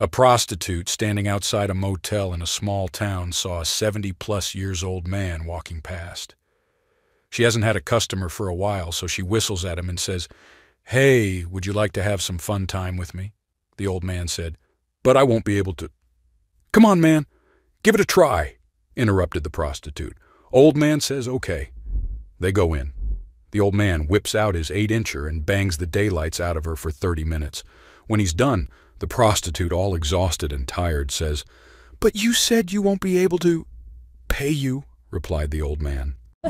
A prostitute standing outside a motel in a small town saw a 70 plus years old man walking past. She hasn't had a customer for a while, so she whistles at him and says, Hey, would you like to have some fun time with me? The old man said, But I won't be able to. Come on, man, give it a try, interrupted the prostitute. Old man says, Okay. They go in. The old man whips out his eight incher and bangs the daylights out of her for 30 minutes. When he's done, the prostitute, all exhausted and tired, says, But you said you won't be able to. Pay you, replied the old man.